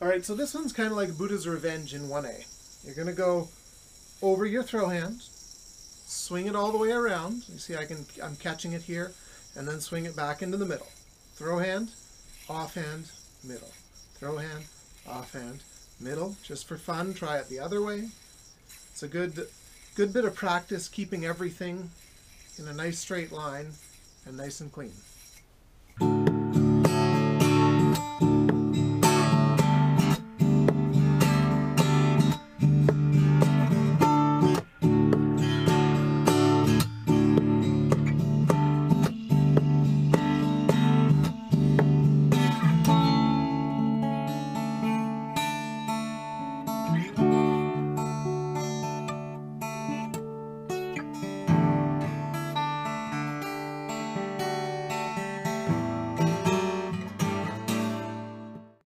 All right, so this one's kind of like Buddha's Revenge in 1A. You're going to go over your throw hand, swing it all the way around. You see I can, I'm catching it here, and then swing it back into the middle. Throw hand, off hand, middle. Throw hand, off hand, middle. Just for fun, try it the other way. It's a good, good bit of practice keeping everything in a nice straight line and nice and clean.